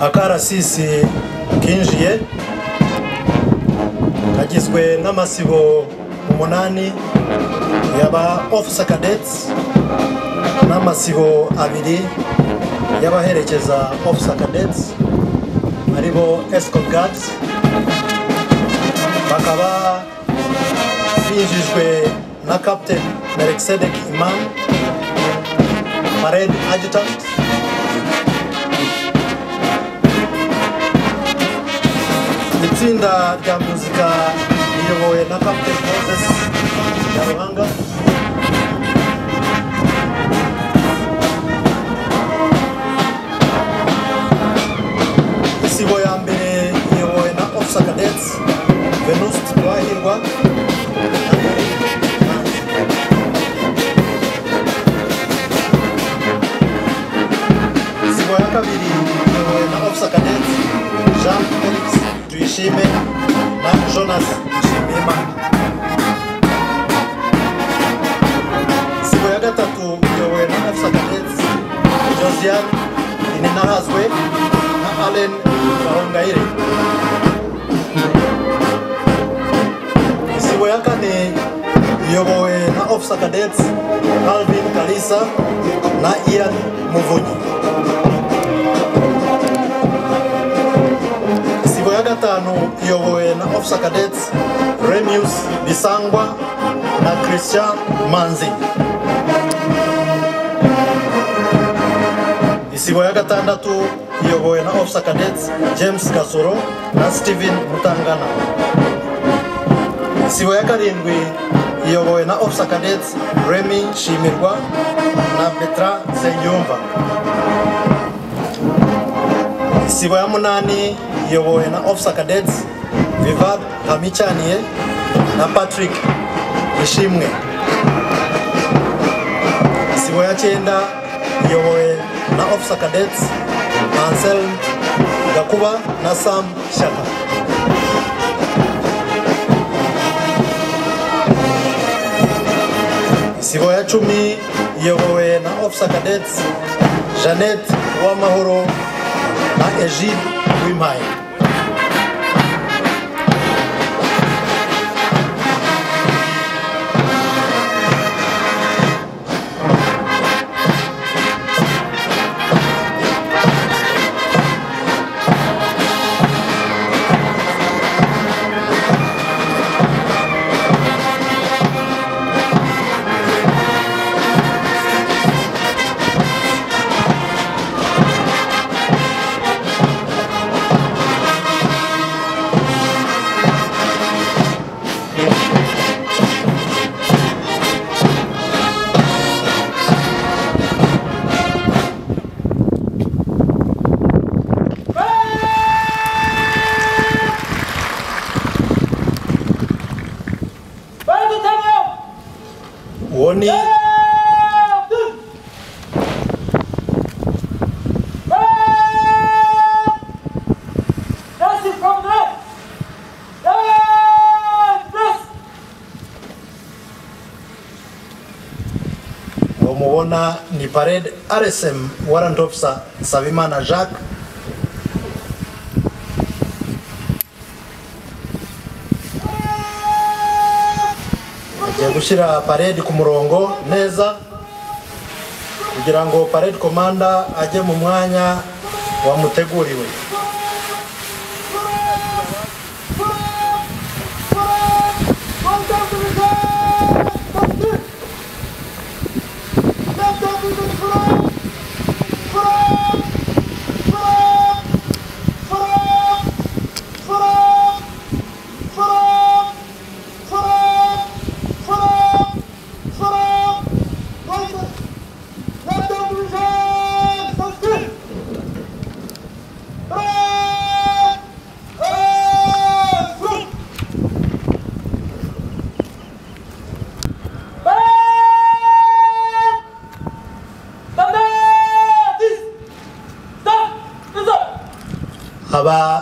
akarasisi kinjiye kagizwe n'amasibo umunani y'aba officer cadets n'amasibo abiri y'abaherekeza officer cadets ari bo guards. Bakaba binjijwe na captain melkisedek imam parade adjutant. Itsinda rya muzika riyobowe na captain moses nyaruhanga isibo ya mbere iyobowe na officer cadets venuste twahirwa Chimé, dans Jonas Chimima. Siku ya gatatu mtowena Efsa Kadets, Josiane Inena Hazwe na Allen Kaongaire. Siku ya kane yobowe na Ofsa Kadets, Calvin Kalisa na Ian Muvunyi. Officer cadets remius bisangwa na christian manzi isibo ya gatandatu iyobowe na officer cadets james kasoro na steven mutangana isibo ya karindwi iyobowe na officer cadets remy shimirwa na petra Zenyumba. isibo ya munani iyobowe na officer cadets vivad hamicaniye na patrick ishimwe. Isibo ya cyenda iyobowe na officer cadets anselm gakuba na sam shyaka isibo ya cumi iyobowe na officer cadets jeannette uwamahoro na egide wimpaye ni mubona ni parade rsm warrant officer savimana jacques gushyira parade ku murongo neza kugira ngo parade komanda ajye mu mwanya wamuteguriwe.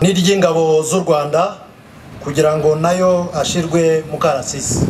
N'iry'ingabo z'u rwanda kugira ngo na yo ashyirwe mu karasisi.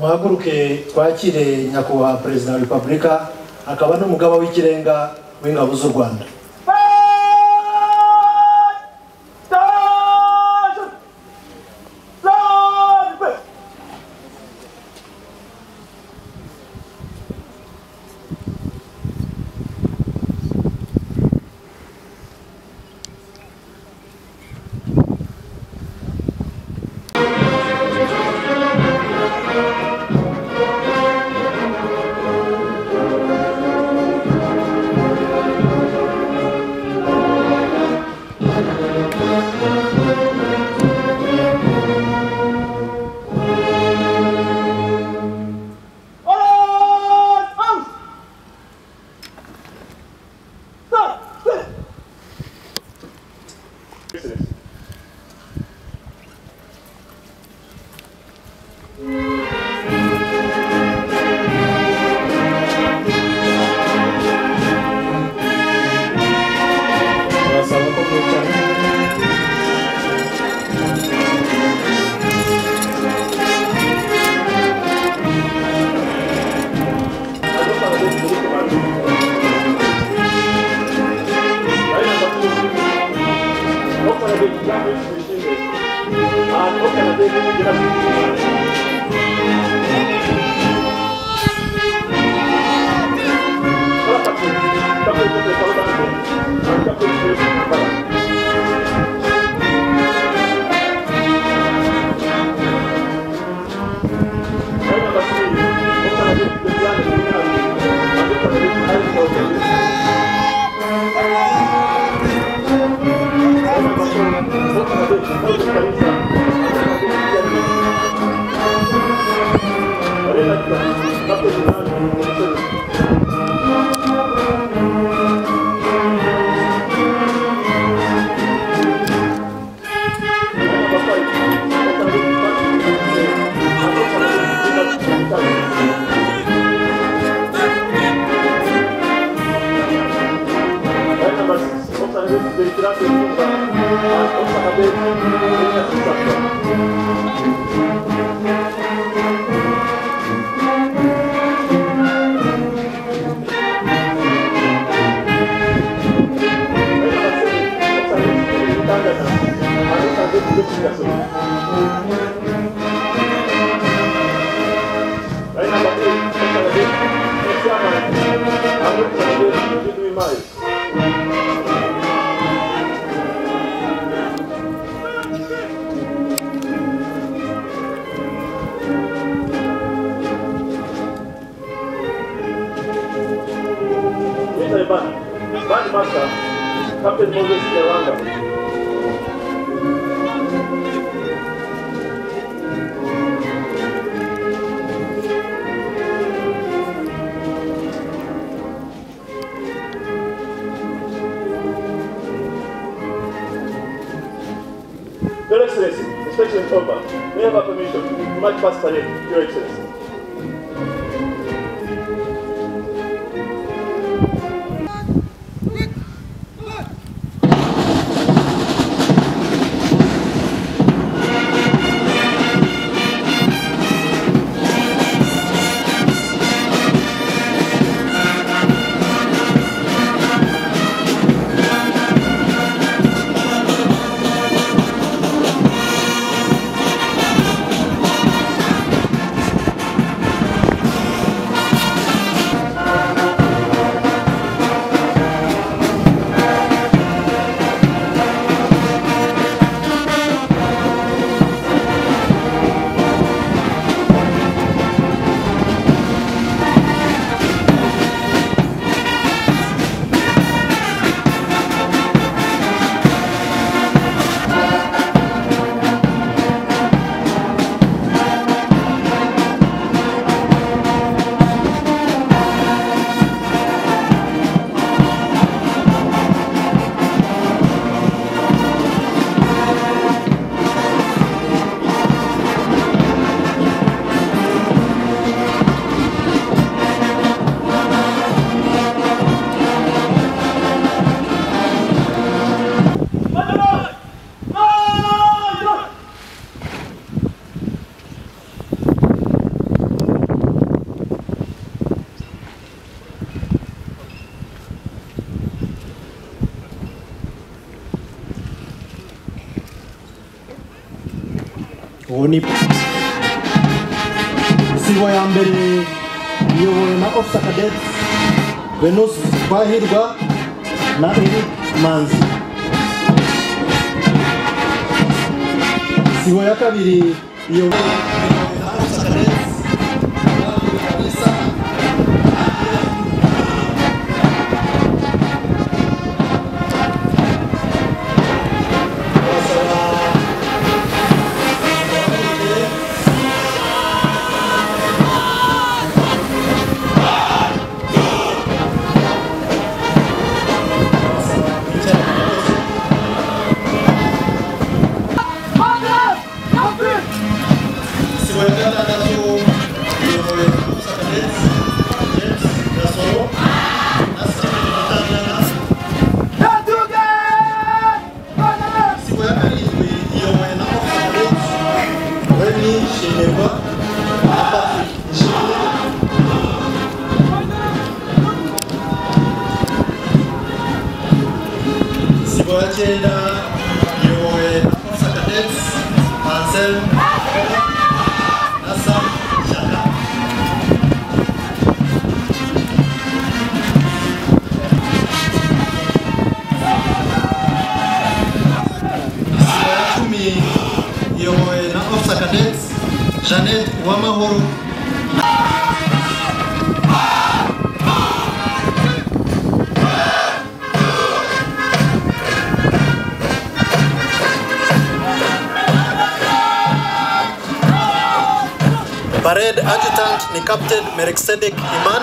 Duhaguruke twakire nyakubahwa perezida wa repubulika akaba n'umugaba w'ikirenga w'ingabo z'u rwanda. Aí na bateria, essa vez, essa é a mais. A noite da vez, tudo na mais. Master, Captain Moses Nyawanga. Your Excellency, inspection over. May I have permission to march past parade, Your Excellency? Ni isibo ya mbere iyobowe na ofisa kadeti venus twahirwa na eric manzi. Isibo ya kabiri iyobowe Uwamahoro Parade Adjutant ni Captain Melkisedek Iman.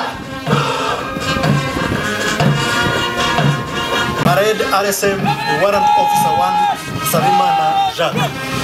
Parade RSM ni Warrant Officer 1 Salimana Jacques.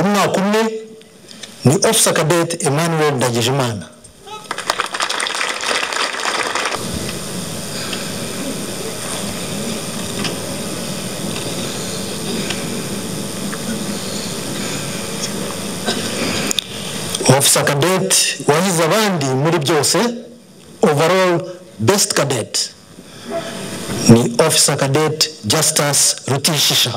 Umwaka umwe ni ofisa kadete emmanuel ndagijimana. Ofisa kadete wahize abandi muri byose overall best cadet. Ni ofisa kadete justus rutishisha.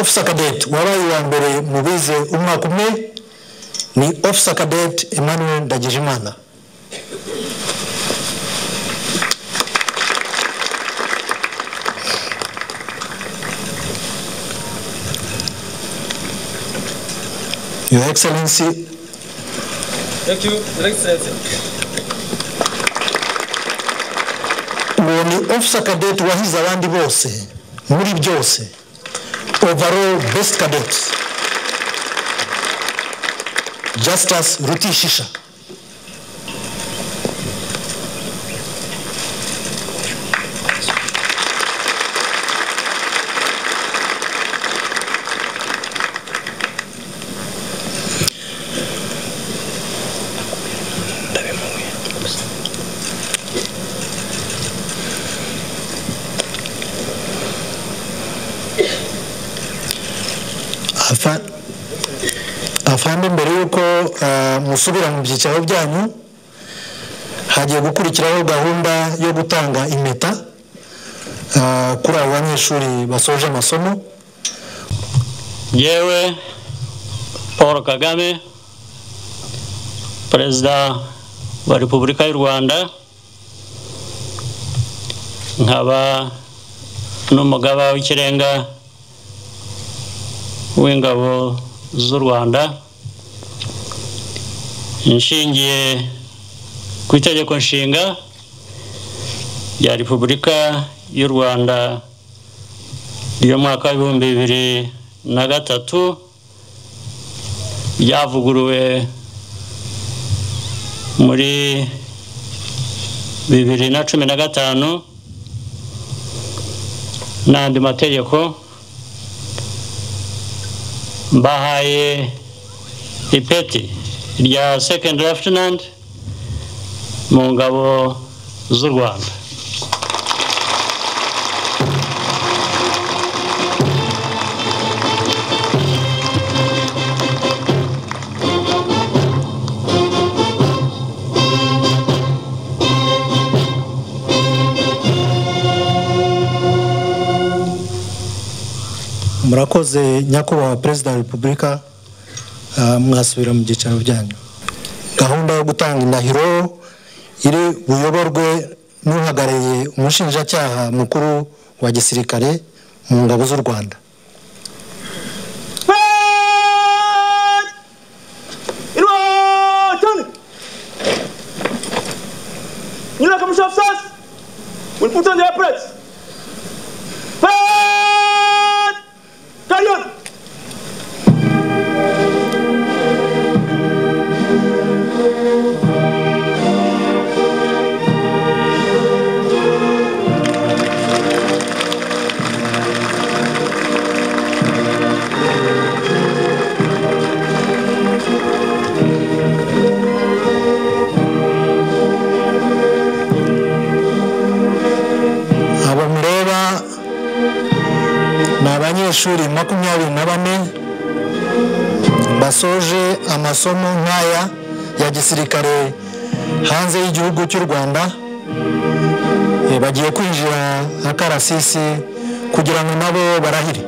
Ofisa Cadet wabaye uwa mbere mu bize umwaka umwe ni ofisa Cadet emmanuel ndagijimana your excellency Thank you, Your Excellency. Ofisa kadete wahize abandi bose muri byose. Overall best cadet. Justus rutishisha musubira mu byicaro byanyu hagiye gukurikiraho gahunda yo gutanga impeta ah, kuri abo banyeshuri basoje amasomo. Yewe paul kagame perezida wa repubulika y'u rwanda nkaba n'umugaba w'ikirenga w'ingabo z'u rwanda. Inshingiye ku itegeko nshinga rya repubulika y'u rwanda ry'umwaka w'ibihumbi bibiri na gatatu ryavuguruwe muri bibiri na cumi na gatanu n'andi mategeko mbahaye ipeti. Rya second lieutenant mu ngabo z'u rwanda murakoze nyakubahwa perezida wa repubulika. Mwasubira mu byicaro byanyu. Gahunda yo gutanga indahiro iri buyoborwe n'uhagarariye umushinjacyaha mukuru wa gisirikare mu ngabo z'u rwanda. You know, commission officers, amasomo nk'aya ya gisirikare hanze y'igihugu cy'u rwanda. Eh, bagiye kwinjira akarasisi kugira ngo nabo barahire.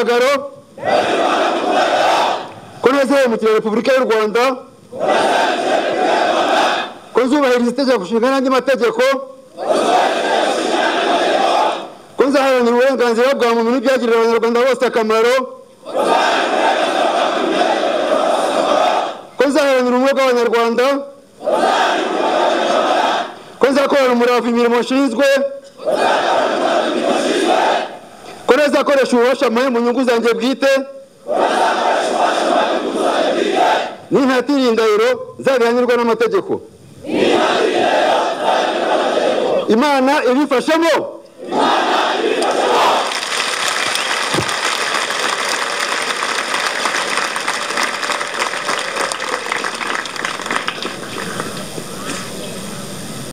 Mugaragaro ko ntazahemukira repubulika y'u rwanda. Ko nzubahiriza itegeko nshinga n'andi mategeko. Ko nzaharanira uburenganzira bwa muntu n'ibyagirira abanyarwanda bose akamaro. Ko nzaharanira ubumwe bw'abanyarwanda. Ko nzakorana umurava imirimo nshinzwe. Ko nzakoresha ububasha mu nyungu zanjye bwite. Nintatira indahiro zabihanirwa n'amategeko. Imana ibifashemo.